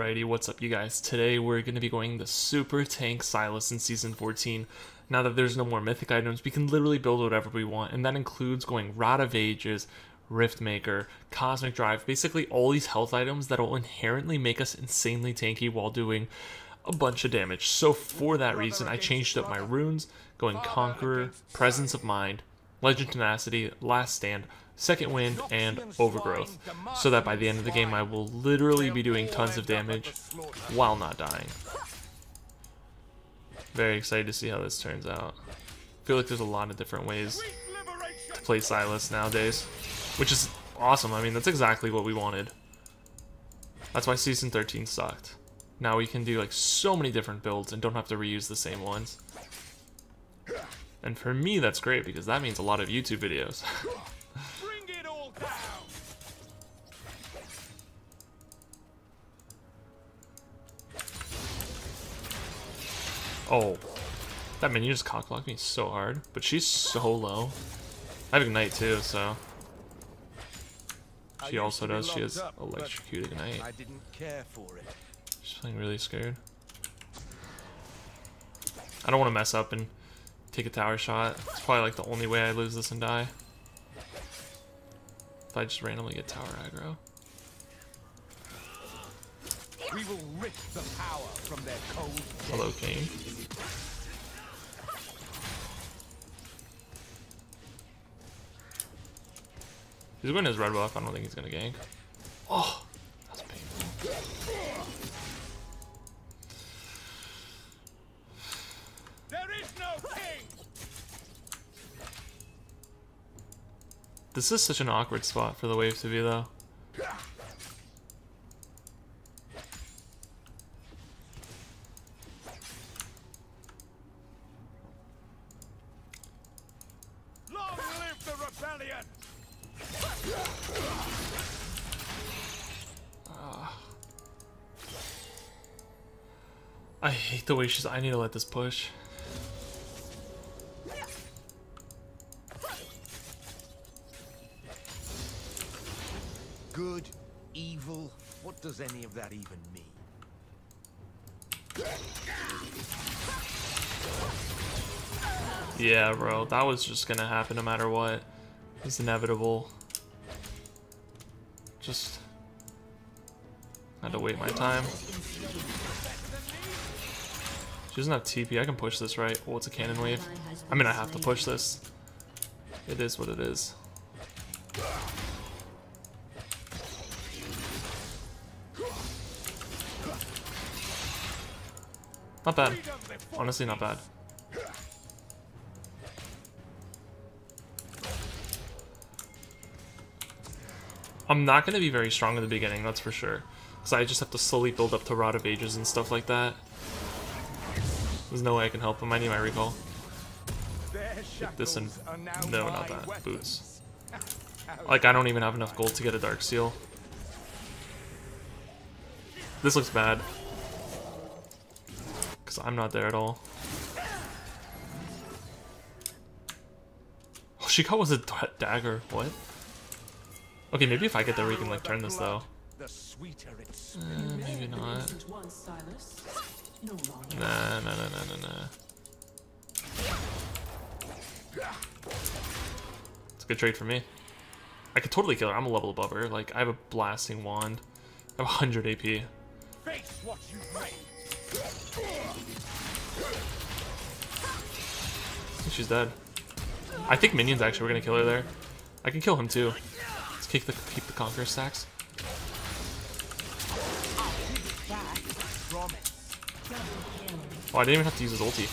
Alrighty, what's up you guys? Today we're going to be going the Super Tank Sylas in Season 14. Now that there's no more mythic items, we can literally build whatever we want, and that includes going Rod of Ages, Riftmaker, Cosmic Drive, basically all these health items that will inherently make us insanely tanky while doing a bunch of damage. So for that reason, I changed up my runes, going Conqueror, Presence of Mind, Legend Tenacity, Last Stand, Second Wind, and Overgrowth, so that by the end of the game I will literally be doing tons of damage while not dying. Very excited to see how this turns out. I feel like there's a lot of different ways to play Sylas nowadays, which is awesome. I mean, that's exactly what we wanted. That's why Season 13 sucked. Now we can do like so many different builds and don't have to reuse the same ones. And for me, that's great because that means a lot of YouTube videos. Oh. That minion just cockblocked me so hard. But she's so low. I have Ignite too, so... She also does. She has Electrocute Ignite. I didn't care for it. She's feeling really scared. I don't want to mess up and take a tower shot. It's probably like the only way I lose this and die. If I just randomly get tower aggro. We will rip the power from their cold Hello, Kayn. He's going his red buff. I don't think he's gonna gank. Oh, that's painful. There is no king. This is such an awkward spot for the wave to be, though. Ah. I hate the way she's. I need to let this push. Bro, that was just gonna happen no matter what. It's inevitable. Just had to wait my time. She doesn't have TP. I can push this, right? Oh, it's a cannon wave. I mean, I have to push this. It is what it is. Not bad. Honestly, not bad. I'm not going to be very strong in the beginning, that's for sure. Because I just have to slowly build up to Rod of Ages and stuff like that. There's no way I can help him. I need my recall. Get this and no, not that. Boots. Like I don't even have enough gold to get a dark seal. This looks bad. Cause I'm not there at all. Oh, she got was a dagger. What? Okay, maybe if I get there we can like turn this though. Uh, maybe not. Nah, nah, nah, nah, nah, nah. It's a good trade for me. I could totally kill her. I'm a level above her. Like, I have a blasting wand. I have 100 AP. She's dead. I think minions actually were gonna kill her there. I can kill him too. Keep the keep the conqueror stacks. Oh, I didn't even have to use his ulti.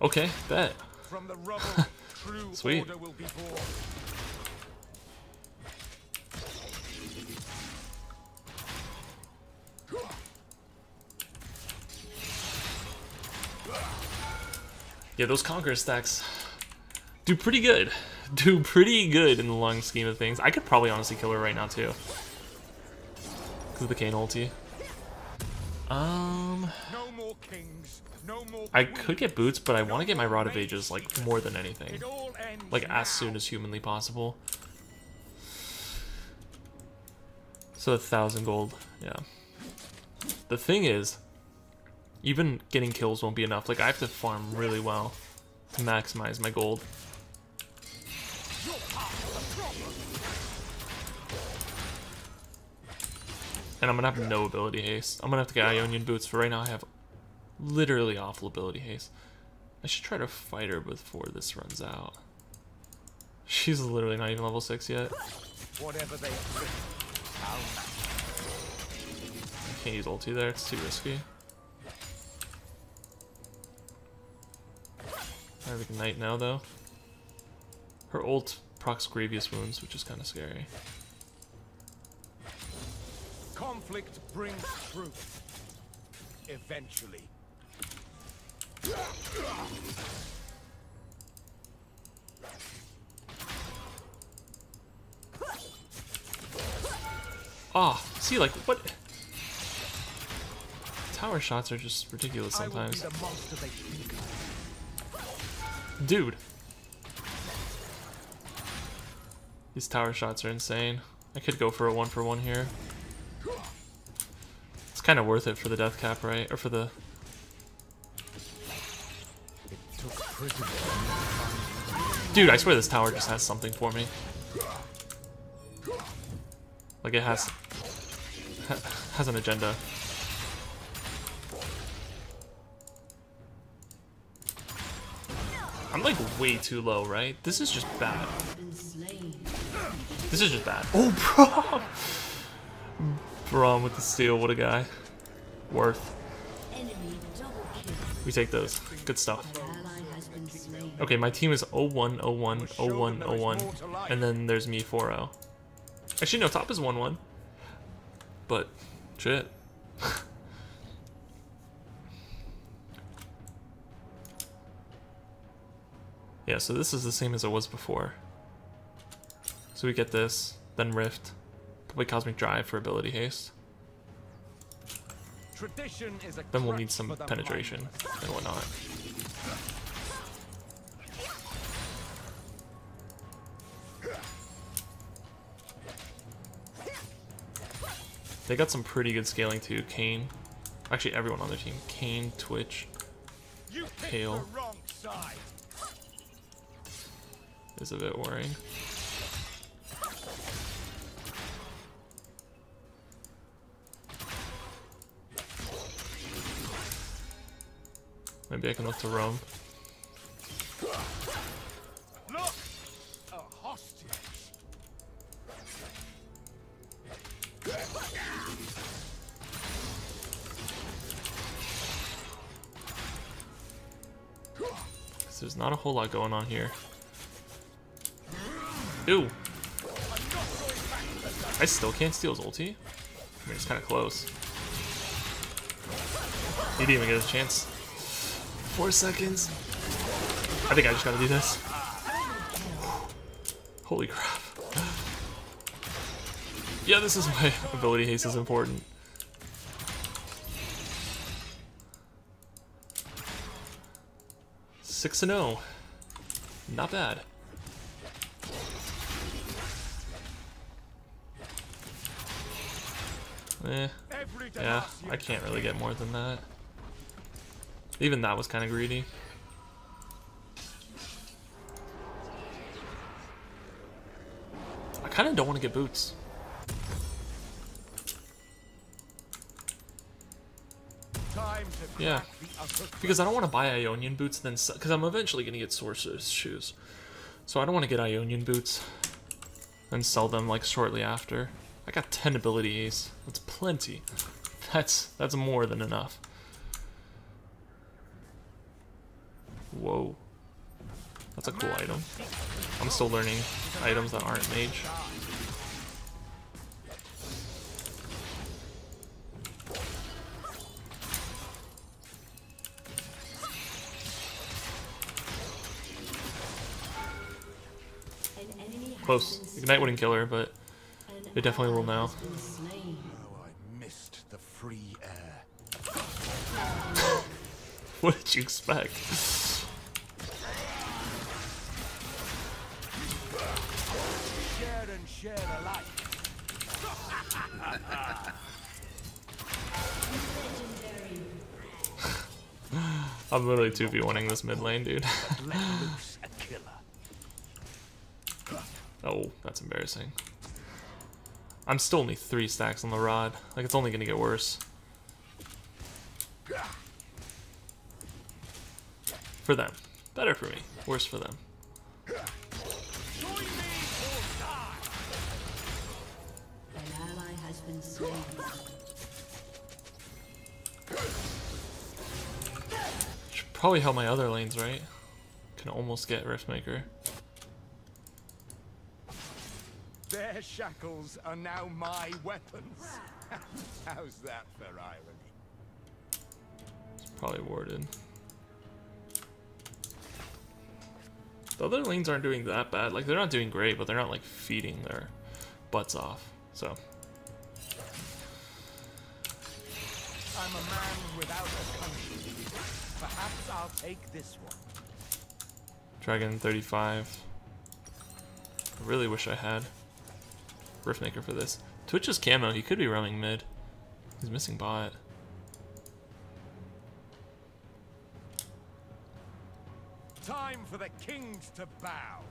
Okay, bet. Sweet. Yeah, those Conqueror stacks do pretty good. Do pretty good in the long scheme of things. I could probably honestly kill her right now, too. Because of the Kayn ulti. Um... I could get boots, but I want to get my Rod of Ages, like, more than anything. Like, as soon as humanly possible. So a thousand gold, yeah. The thing is, even getting kills won't be enough. Like, I have to farm really well to maximize my gold. And I'm gonna have no ability haste. I'm gonna have to get Ionian boots. For right now, I have literally awful ability haste. I should try to fight her before this runs out. She's literally not even level 6 yet. Whatever they Can't use ulti there, it's too risky. I have Ignite now though. Her ult procs Grievous Wounds, which is kind of scary. Conflict brings truth. Eventually. Ah, oh, see, like, what? Tower shots are just ridiculous sometimes. Dude. These tower shots are insane. I could go for a one for one here. Kind of worth it for the death cap, right? Or for the... Dude, I swear this tower just has something for me. Like it has... has an agenda. I'm like way too low, right? This is just bad. This is just bad. Oh, bro! Braum with the steal, what a guy. Worth. We take those. Good stuff. Okay, my team is 01, 01, 01, 01, and then there's me 4-0. Actually, no, top is 1-1. But, shit. Yeah, so this is the same as it was before. So we get this, then Rift, probably Cosmic Drive for ability haste. then we'll need some penetration and whatnot. They got some pretty good scaling too. Kayn, Actually, everyone on their team. Kayn, Twitch, Kayle is a bit worrying. Maybe I can look to roam. There's not a whole lot going on here. Ew. I still can't steal his ulti? I mean, it's kind of close. He didn't even get a chance. Four seconds. I think I just gotta do this. Holy crap. Yeah, this is why ability haste is important. Six and zero. Not bad. Eh. Yeah, I can't really get more than that. Even that was kind of greedy. I kind of don't want to get boots. Yeah, because I don't want to buy Ionian boots then, because I'm eventually going to get Sorcerer's shoes. So I don't want to get Ionian boots and sell them like shortly after. I got 10 ability. That's plenty. That's that's more than enough. Whoa. That's a cool item. I'm still learning items that aren't mage. Close. Ignite wouldn't kill her, but it definitely will now. What did you expect? I'm literally 2v winning this mid lane, dude. oh, that's embarrassing. I'm still only three stacks on the rod. Like, it's only gonna get worse. For them. Better for me. Worse for them. Probably help my other lanes, right? Can almost get Riftmaker. Their shackles are now my weapons. How's that for irony? It's probably warded. The other lanes aren't doing that bad. Like, they're not doing great, but they're not, like, feeding their butts off. So, I'm a man without a I'll take this one. Dragon 35. I really wish I had Riftmaker for this. Twitch's camo, he could be roaming mid. He's missing bot. Time for the kings to bow.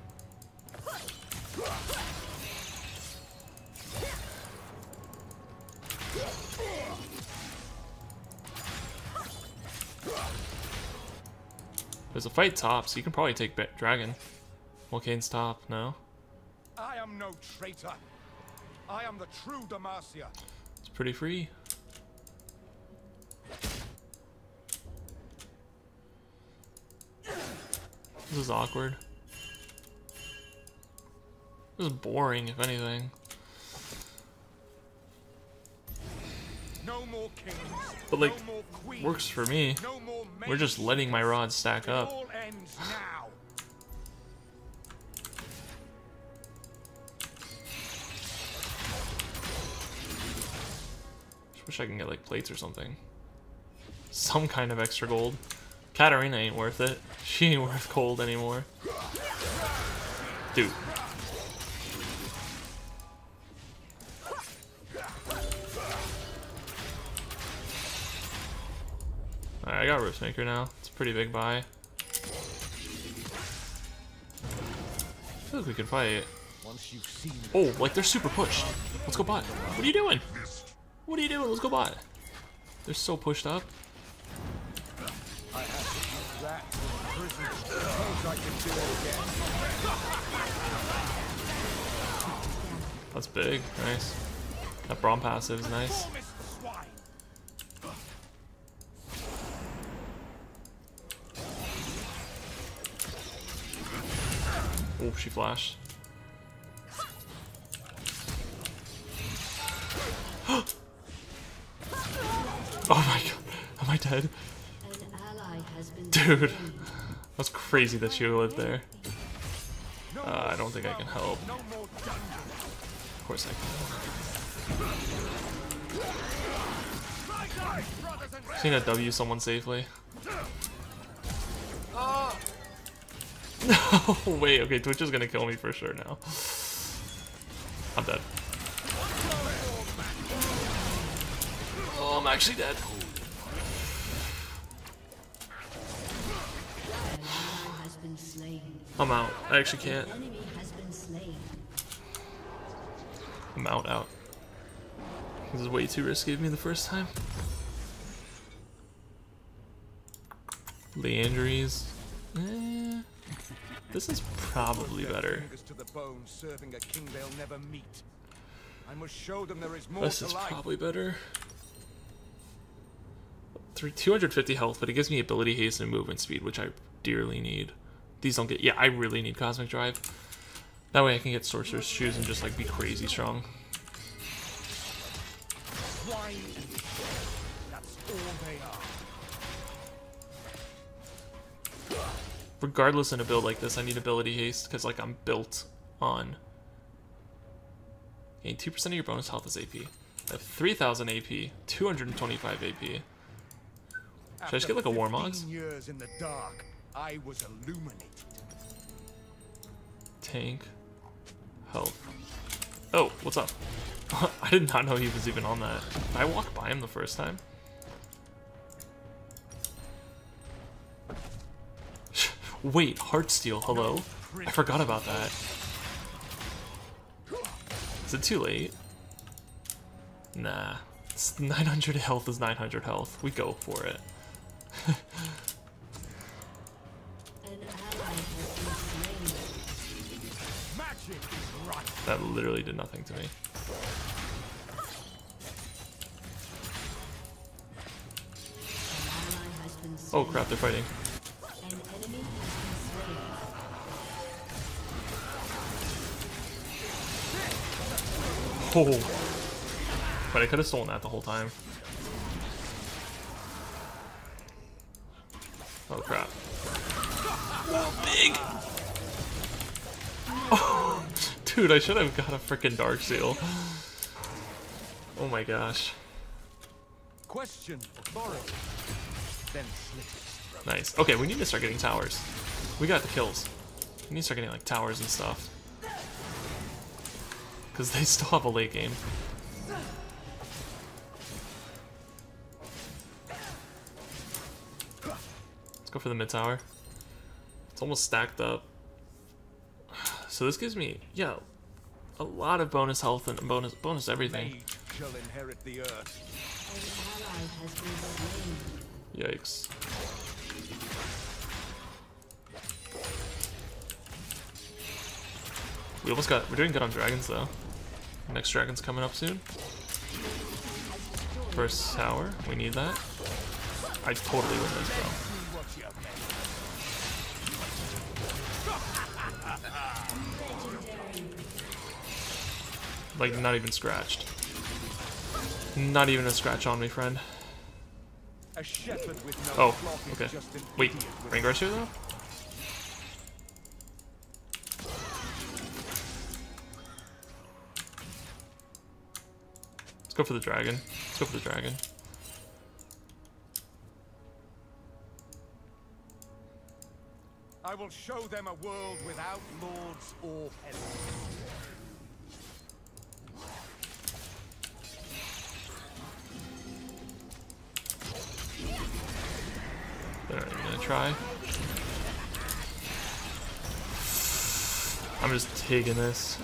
There's a fight top, so you can probably take Ba- Dragon. Volcane's top, no? I am no traitor. I am the true Demacia. It's pretty free. This is awkward. This is boring, if anything. No more kings. But, like, no more. Works for me. No We're just letting my rods stack up. all ends now. Just wish I can get like plates or something. Some kind of extra gold. Katarina ain't worth it. She ain't worth gold anymore. Dude. I now. It's a pretty big buy. I feel like we can fight. Oh, like they're super pushed. Let's go bot. What are you doing? What are you doing? Let's go bot. They're so pushed up. That's big. Nice. That Braum passive is nice. Oh, she flashed. oh my god. Am I dead? Dude. That's crazy that she lived there. Uh, I don't think I can help. Of course I can. Seen a W someone safely. No, wait, okay, Twitch is gonna kill me for sure now. I'm dead. Oh, I'm actually dead. An ally has been slain. I'm out. I actually can't. Enemy has been slain. I'm out, out. This is way too risky of me the first time. Leandries. This is probably better. Fingers to the bone, serving a king they'll never meet. I must show them there is more This is probably better. Three, 250 health, but it gives me ability haste and movement speed, which I dearly need. These don't get. Yeah, I really need Cosmic Drive. That way I can get Sorcerer's Shoes and just like be crazy strong. Regardless in a build like this, I need ability haste because like I'm built on. Gain 2% of your bonus health as AP. I have 3000 AP, 225 AP. Should I just get, like, a Warmogs? years in the dark, I was illuminated. Tank. Health. Oh, what's up? I did not know he was even on that. Did I walked by him the first time? Wait, Heartsteel, hello? I forgot about that. Is it too late? Nah. It's 900 health is 900 health. We go for it. That literally did nothing to me. Oh crap, they're fighting. Oh. But I could have stolen that the whole time. Oh crap. Big! Oh, dude, I should have got a freaking Dark Seal. Oh my gosh. Question authority. Then. Nice. Okay, we need to start getting towers. We got the kills. We need to start getting like towers and stuff. Because they still have a late game. Let's go for the mid tower. It's almost stacked up. So this gives me, yeah, a lot of bonus health and bonus bonus everything. Shall inherit the earth. An ally has been slain. Yikes. We almost got. We're doing good on dragons though. Next dragon's coming up soon. First tower. We need that. I totally win this, bro. See what you meant. Like not even scratched. Not even a scratch on me, friend. A shepherd with no Oh, okay. Wait, with here though. Go for the dragon. Let's go for the dragon. I will show them a world without lords or peasants. Not even gonna try. I'm just taking this.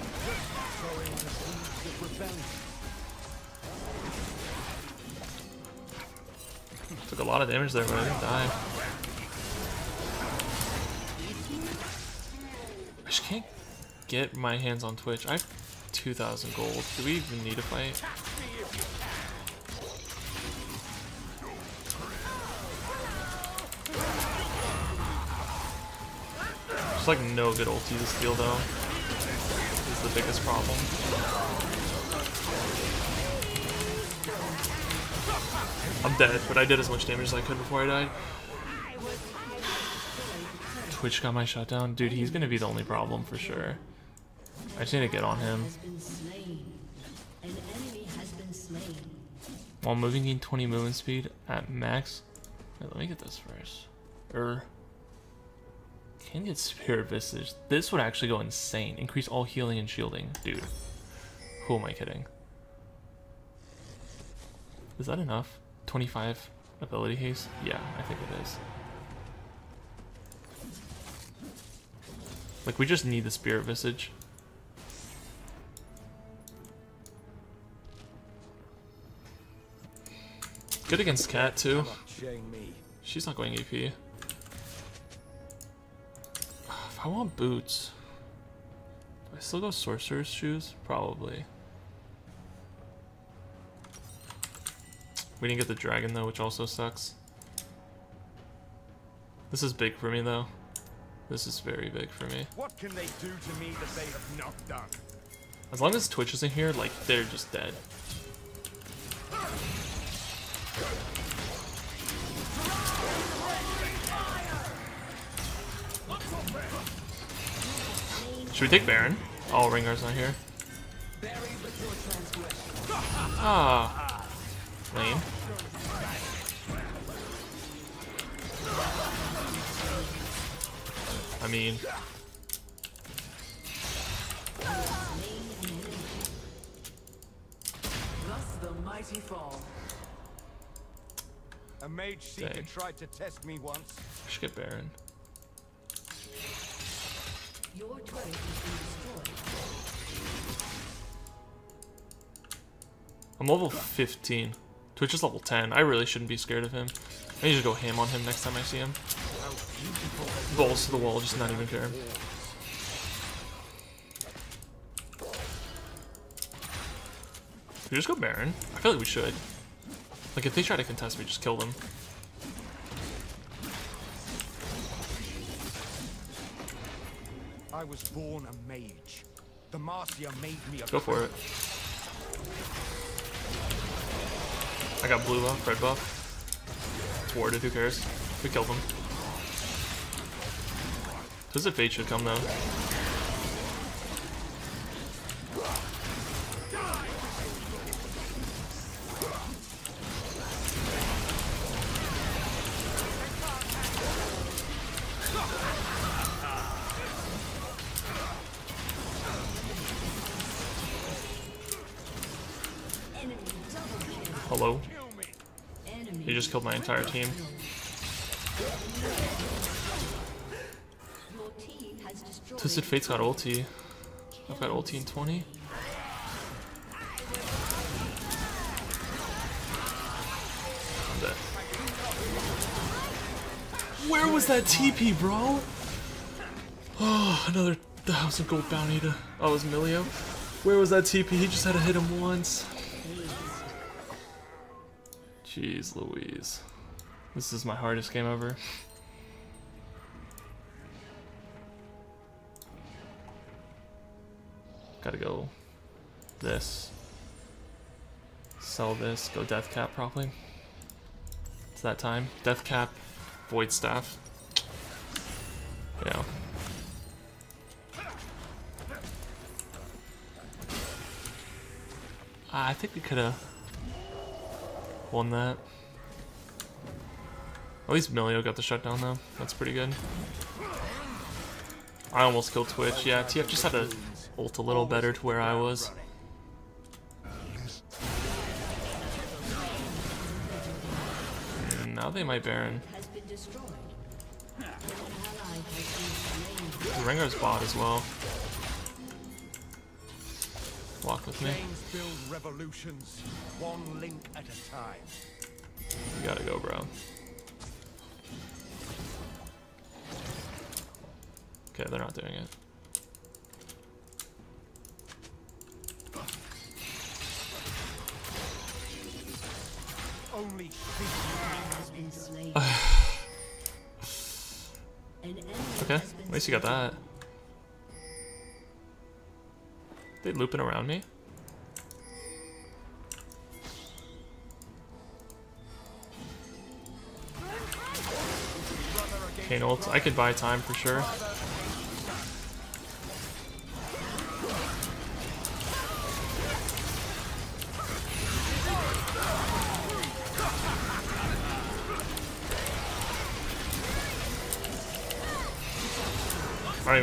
Took a lot of damage there, but I didn't die. I just can't get my hands on Twitch. I have 2,000 gold. Do we even need a fight? There's like no good ulti to steal though. Is the biggest problem. I'm dead, but I did as much damage as I could before I died. Twitch got my shot down. Dude, he's gonna be the only problem for sure. I just need to get on him. While moving in 20 movement speed at max. Wait, let me get this first. Er. Can get Spirit Visage. This would actually go insane. Increase all healing and shielding. Dude. Who am I kidding? Is that enough? 25 ability haste? Yeah, I think it is. Like, we just need the Spirit Visage. Good against Cat, too. Not shame me. She's not going AP. If I want boots, do I still go sorcerer's shoes? Probably. We didn't get the dragon though, which also sucks. This is big for me though. This is very big for me. What can they do to me that they have not done? As long as Twitch isn't here, like they're just dead. Should we take Baron? Oh, Rengar's not here. Ah, lame. I mean, Thus the mighty fall. A mage seeker Dang. tried to test me once. I should get Baron. Your turret has been destroyed. I'm level 15. Twitch is level 10. I really shouldn't be scared of him. I need to go ham on him next time I see him. Balls to the wall, just not even care. We just go Baron? I feel like we should. Like, if they try to contest me, just kill them. I was born a mage. Demacia made me a Go for it. I got blue buff, red buff. It's warded, who cares? We killed him. Twisted Fate should come though. Enemy double kill. Hello? Kill me. Enemy He just killed my entire team. Twisted Fate's got ulti. I've got ulti in 20. I'm dead. Where was that TP, bro? Oh, another thousand gold bounty to. Oh, it was Milio. Where was that TP? He just had to hit him once. Jeez Louise. This is my hardest game ever. Gotta go this. Sell this, go death cap probably. It's that time. Death cap, void staff. Yeah. Ah, I think we could have won that. At least Milio got the shutdown though. That's pretty good. I almost killed Twitch. Yeah, TF just had to ult a little better to where I was. Now they might Baron. Rengar's bot as well. Walk with me. You gotta go, bro. Okay, they're not doing it. Least you got that. They looping around me? Kayn ult. I could buy time for sure.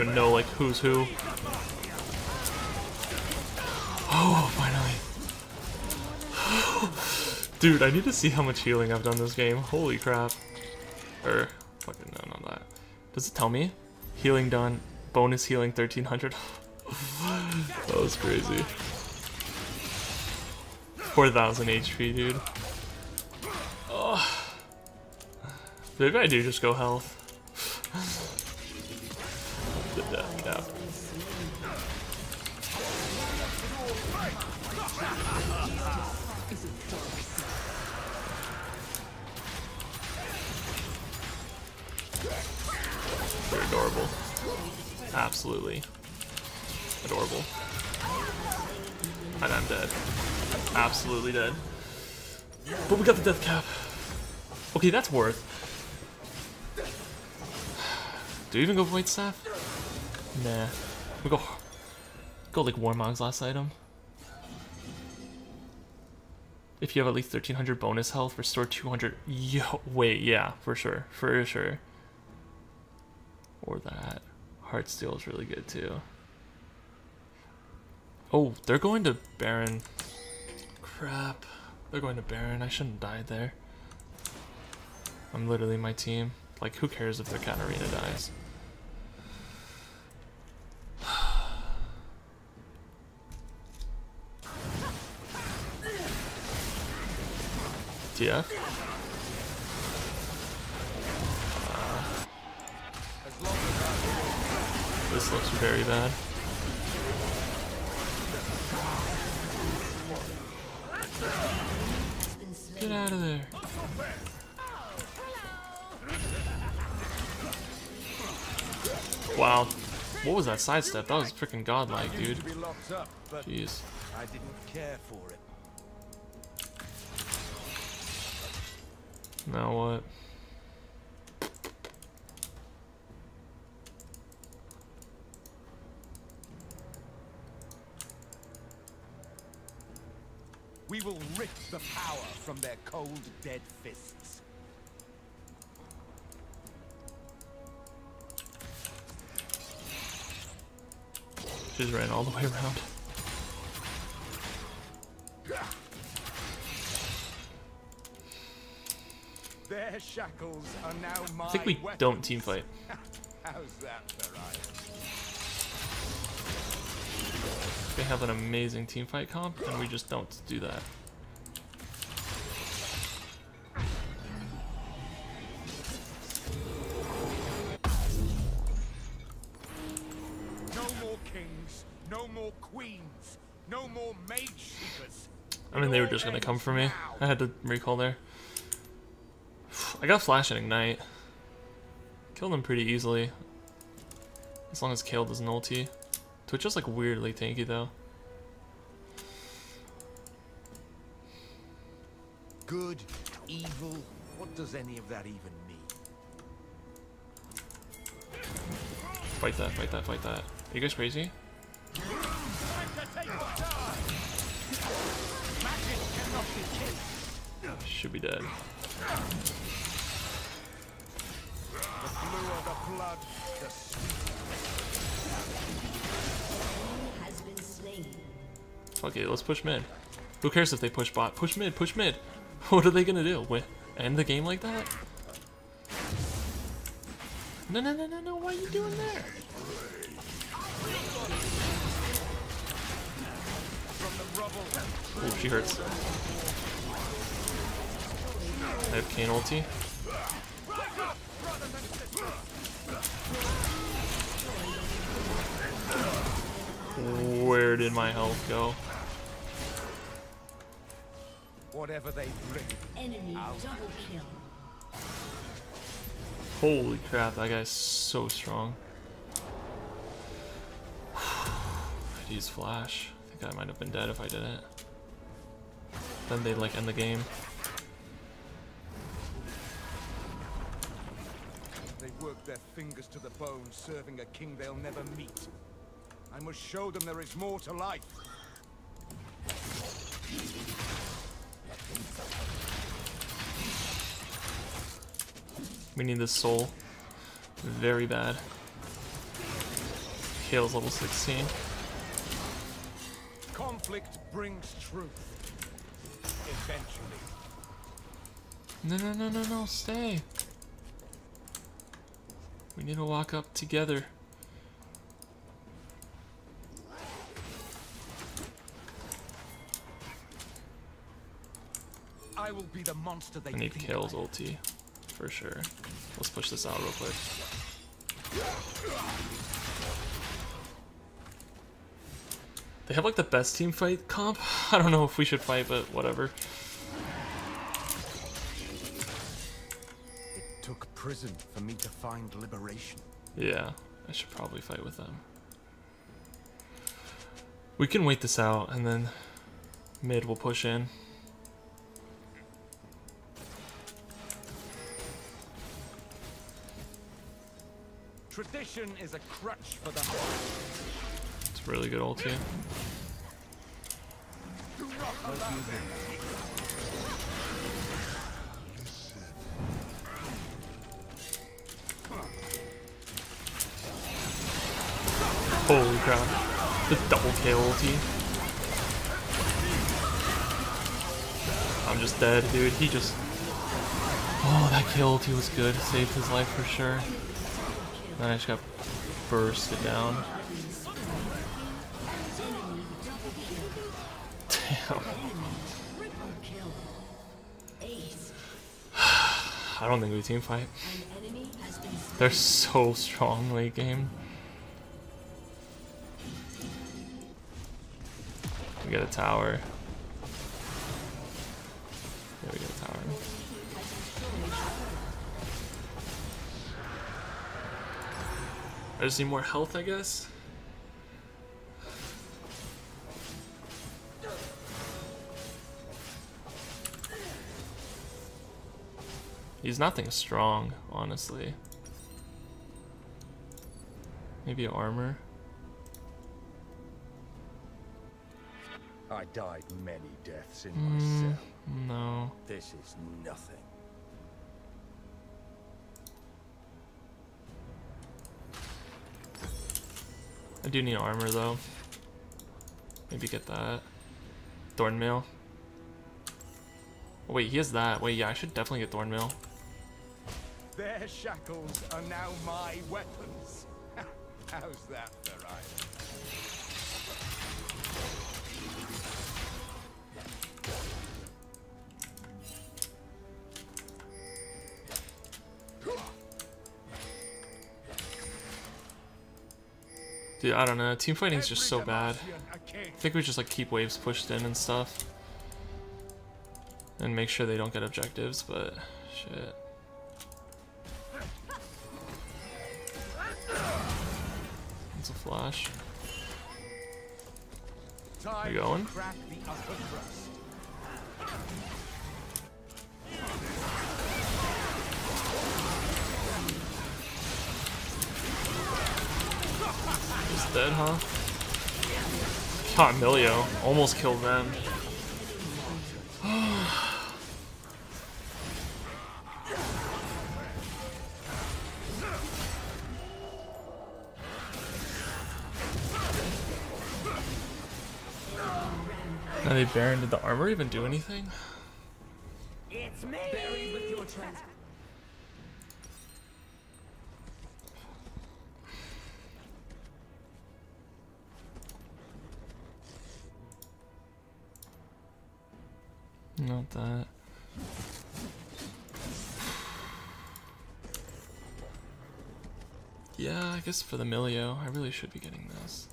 Even know like who's who. Oh, finally. Dude, I need to see how much healing I've done this game. Holy crap. Or, fucking no, not that. Does it tell me? Healing done. Bonus healing 1300. that was crazy. 4000 HP, dude. Oh. Maybe I do just go health. Absolutely adorable. And I'm dead. Absolutely dead. But we got the death cap. Okay, that's worth. Do we even go void staff? Nah. We go go like Warmog's last item. If you have at least 1300 bonus health, restore 200. Yo, wait, yeah, for sure, for sure. Or that. Heart steel is really good too. Oh, they're going to Baron. Crap. They're going to Baron. I shouldn't die there. I'm literally my team. Like, who cares if their Katarina dies? TF? This looks very bad. Get out of there. Wow. What was that sidestep? That was freaking godlike, dude. used to be locked up, but Jeez. I didn't care for it. Now what? We will rip the power from their cold, dead fists. Just ran all the way around. Their shackles are now my I think we weapons. don't team fight. How's that, Pariah? They have an amazing team fight comp, and we just don't do that. No more kings, no more queens, no more mage seekers. I mean, they were just gonna come for me. I had to recall there. I got Flash and Ignite. Killed him pretty easily. As long as Kayle doesn't ulti. Twitch is like weirdly tanky though. Good, evil, what does any of that even mean? Fight that, fight that, fight that. Are you guys crazy? Should be dead. The Okay, let's push mid. Who cares if they push bot? Push mid, push mid. What are they gonna do? Win? End the game like that? No, no, no, no, no. What are you doing there? Oh, she hurts. I have Kayn ulti. Where did my health go? Whatever they bring. Enemy double kill. Holy crap, that guy's so strong. I'd use flash. I think I might have been dead if I didn't. Then they'd like end the game. They work their fingers to the bone, serving a king they'll never meet. I must show them there is more to life. We need this soul. Very bad. Kayle's level 16. Conflict brings truth. Eventually. No, no, no, no, no, stay. We need to walk up together. I will be the monster they I need Kayle's ulti. For sure. Let's push this out real quick. They have like the best team fight comp. I don't know if we should fight, but whatever. It took prison for me to find liberation. Yeah, I should probably fight with them. We can wait this out and then mid will push in. Tradition is a crutch for the It's really good ulti. Holy crap. The double K ulti. I'm just dead, dude. He just... Oh, that K ulti was good. Saved his life for sure. Then I just got bursted down. Damn. I don't think we team fight. They're so strong late game. We got a tower. I just need more health, I guess. He's nothing strong, honestly. Maybe armor. I died many deaths in Mm, my cell. no. This is nothing. Do need armor though. Maybe get that. Thornmail. Oh, wait, he has that. Wait, yeah, I should definitely get Thornmail. Their shackles are now my weapons. How's that for Dude, I don't know. Team fighting is just so bad. Demacian a king. I think we just like keep waves pushed in and stuff. And make sure they don't get objectives, but shit. It's a flash. We going? Dead, huh? God, Milio almost killed them. Now they Baron, did the armor even do anything? Buried with Not that. Yeah, I guess for the Milio, I really should be getting this.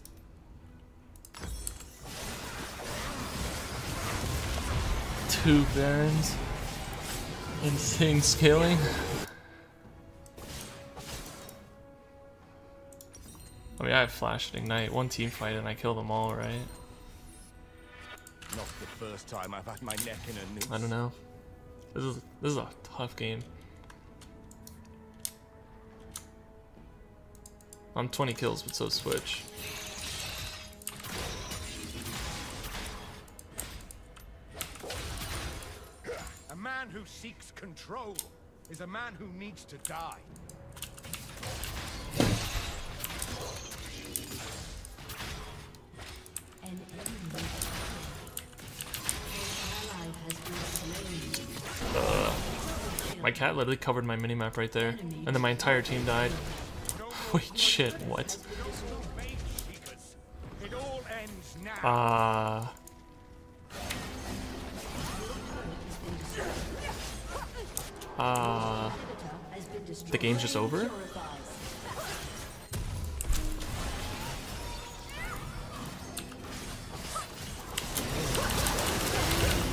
Two Barons. Insane scaling. I mean, I have Flash and Ignite. One team fight and I kill them all, right? Not the first time I've had my neck in a noose. I don't know. This is this is a tough game. I'm 20 kills, but so Switch. A man who seeks control is a man who needs to die. My cat literally covered my minimap right there, and then my entire team died. Wait, shit, what? Ah, ah. Has been destroyed. the game's just over?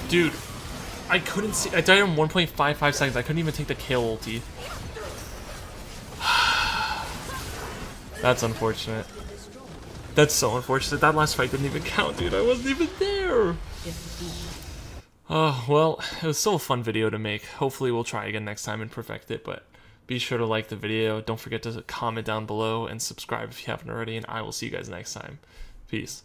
Dude, I couldn't see. I died in 1.55 seconds. I couldn't even take the Kayle ulti. That's unfortunate. That's so unfortunate. That last fight didn't even count, dude. I wasn't even there. Oh, well, it was still a fun video to make. Hopefully we'll try again next time and perfect it, but be sure to like the video. Don't forget to comment down below and subscribe if you haven't already, and I will see you guys next time. Peace.